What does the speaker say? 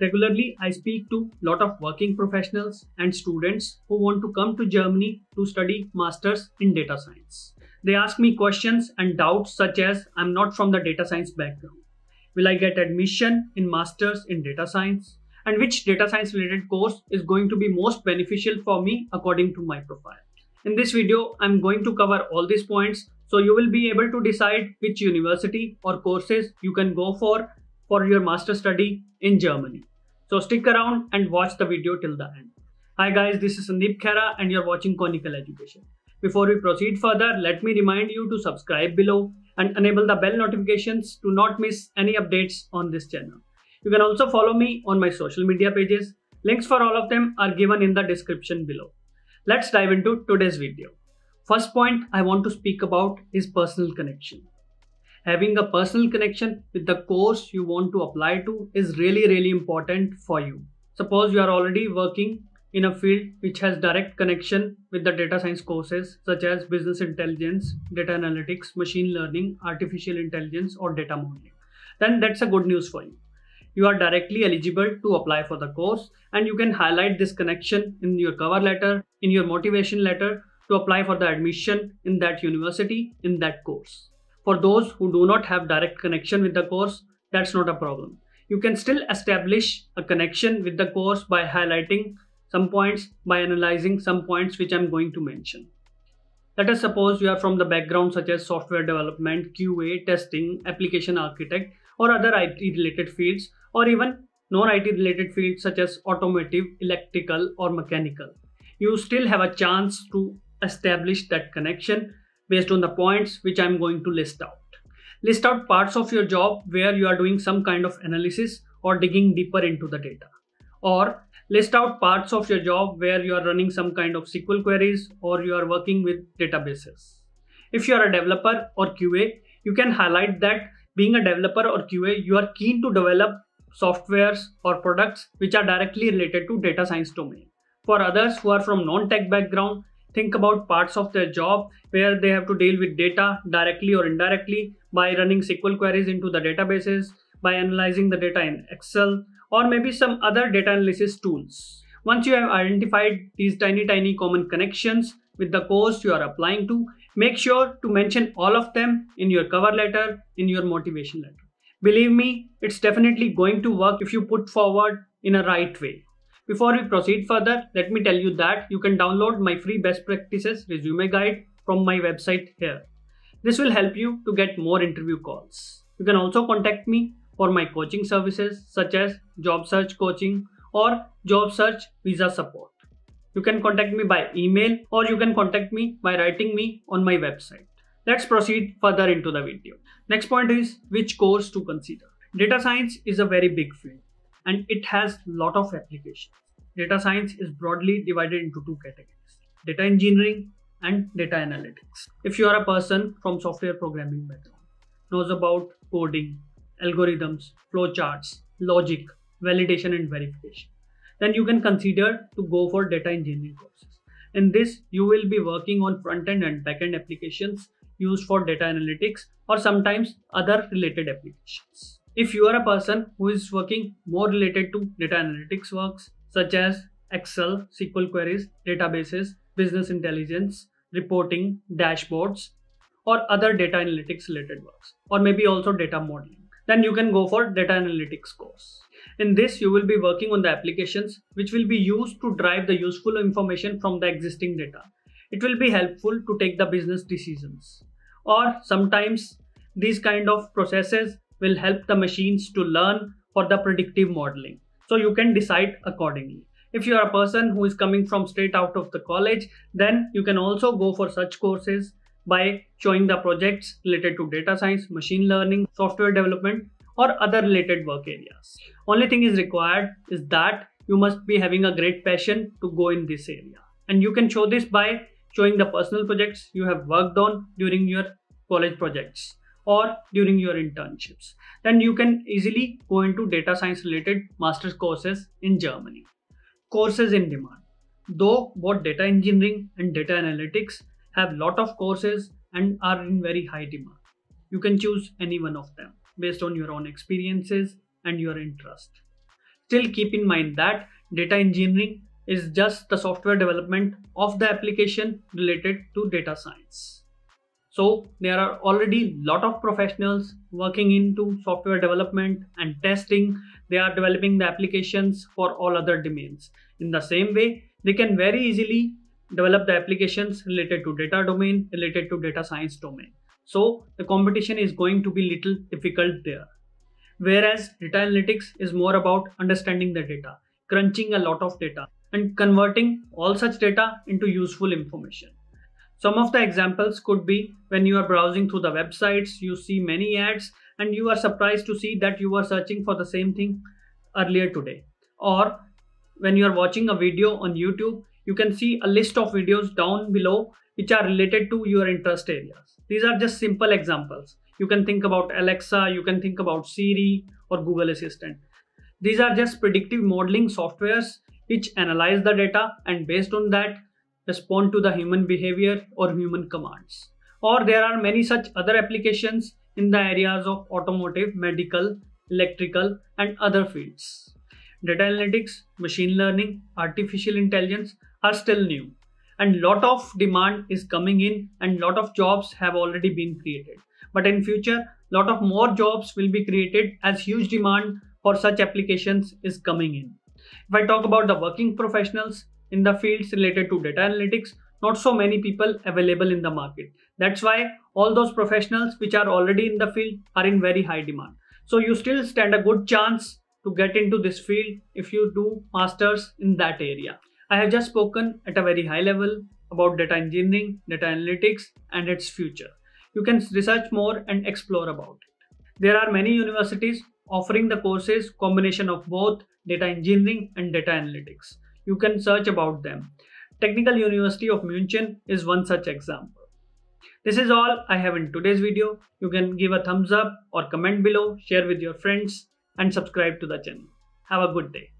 Regularly, I speak to a lot of working professionals and students who want to come to Germany to study masters in data science. They ask me questions and doubts such as I'm not from the data science background. Will I get admission in masters in data science? And which data science related course is going to be most beneficial for me according to my profile? In this video, I'm going to cover all these points so you will be able to decide which university or courses you can go for for your master study in Germany. So stick around and watch the video till the end. Hi guys, this is Sandeep Khaira and you're watching Conical Education. Before we proceed further, let me remind you to subscribe below and enable the bell notifications to not miss any updates on this channel. You can also follow me on my social media pages. Links for all of them are given in the description below. Let's dive into today's video. First point I want to speak about is personal connection having a personal connection with the course you want to apply to is really really important for you. Suppose you are already working in a field which has direct connection with the data science courses such as business intelligence data analytics machine learning artificial intelligence or data modeling. Then that's a good news for you. You are directly eligible to apply for the course and you can highlight this connection in your cover letter in your motivation letter to apply for the admission in that university in that course for those who do not have direct connection with the course, that's not a problem. You can still establish a connection with the course by highlighting some points, by analyzing some points which I'm going to mention. Let us suppose you are from the background such as software development, QA, testing, application architect, or other IT related fields, or even non IT related fields such as automotive, electrical, or mechanical. You still have a chance to establish that connection based on the points which I'm going to list out. List out parts of your job where you are doing some kind of analysis or digging deeper into the data. Or list out parts of your job where you are running some kind of SQL queries or you are working with databases. If you are a developer or QA, you can highlight that being a developer or QA, you are keen to develop softwares or products which are directly related to data science domain. For others who are from non-tech background, think about parts of their job where they have to deal with data directly or indirectly by running SQL queries into the databases, by analyzing the data in Excel, or maybe some other data analysis tools. Once you have identified these tiny, tiny common connections with the course you are applying to, make sure to mention all of them in your cover letter, in your motivation letter. Believe me, it's definitely going to work if you put forward in a right way. Before we proceed further, let me tell you that you can download my free best practices resume guide from my website here. This will help you to get more interview calls. You can also contact me for my coaching services such as job search coaching or job search visa support. You can contact me by email or you can contact me by writing me on my website. Let's proceed further into the video. Next point is which course to consider. Data science is a very big field and it has lot of applications. Data science is broadly divided into two categories, data engineering and data analytics. If you are a person from software programming background, knows about coding, algorithms, flowcharts, logic, validation and verification, then you can consider to go for data engineering courses. In this, you will be working on front-end and back-end applications used for data analytics or sometimes other related applications. If you are a person who is working more related to data analytics works such as Excel, SQL queries, databases, business intelligence, reporting, dashboards, or other data analytics related works, or maybe also data modeling, then you can go for data analytics course. In this, you will be working on the applications which will be used to drive the useful information from the existing data. It will be helpful to take the business decisions. Or sometimes these kind of processes will help the machines to learn for the predictive modeling. So you can decide accordingly. If you are a person who is coming from straight out of the college, then you can also go for such courses by showing the projects related to data science, machine learning, software development, or other related work areas. Only thing is required is that you must be having a great passion to go in this area. And you can show this by showing the personal projects you have worked on during your college projects or during your internships. Then you can easily go into data science related master's courses in Germany. Courses in demand. Though both data engineering and data analytics have lot of courses and are in very high demand. You can choose any one of them based on your own experiences and your interest. Still keep in mind that data engineering is just the software development of the application related to data science. So there are already lot of professionals working into software development and testing. They are developing the applications for all other domains. In the same way, they can very easily develop the applications related to data domain, related to data science domain. So the competition is going to be little difficult there. Whereas data analytics is more about understanding the data, crunching a lot of data and converting all such data into useful information. Some of the examples could be when you are browsing through the websites, you see many ads and you are surprised to see that you are searching for the same thing earlier today. Or when you are watching a video on YouTube, you can see a list of videos down below which are related to your interest areas. These are just simple examples. You can think about Alexa, you can think about Siri or Google Assistant. These are just predictive modeling softwares which analyze the data and based on that respond to the human behavior or human commands. Or there are many such other applications in the areas of automotive, medical, electrical and other fields. Data analytics, machine learning, artificial intelligence are still new and lot of demand is coming in and lot of jobs have already been created. But in future, lot of more jobs will be created as huge demand for such applications is coming in. If I talk about the working professionals, in the fields related to data analytics, not so many people available in the market. That's why all those professionals which are already in the field are in very high demand. So you still stand a good chance to get into this field if you do masters in that area. I have just spoken at a very high level about data engineering, data analytics and its future. You can research more and explore about it. There are many universities offering the courses combination of both data engineering and data analytics you can search about them. Technical University of München is one such example. This is all I have in today's video. You can give a thumbs up or comment below, share with your friends and subscribe to the channel. Have a good day.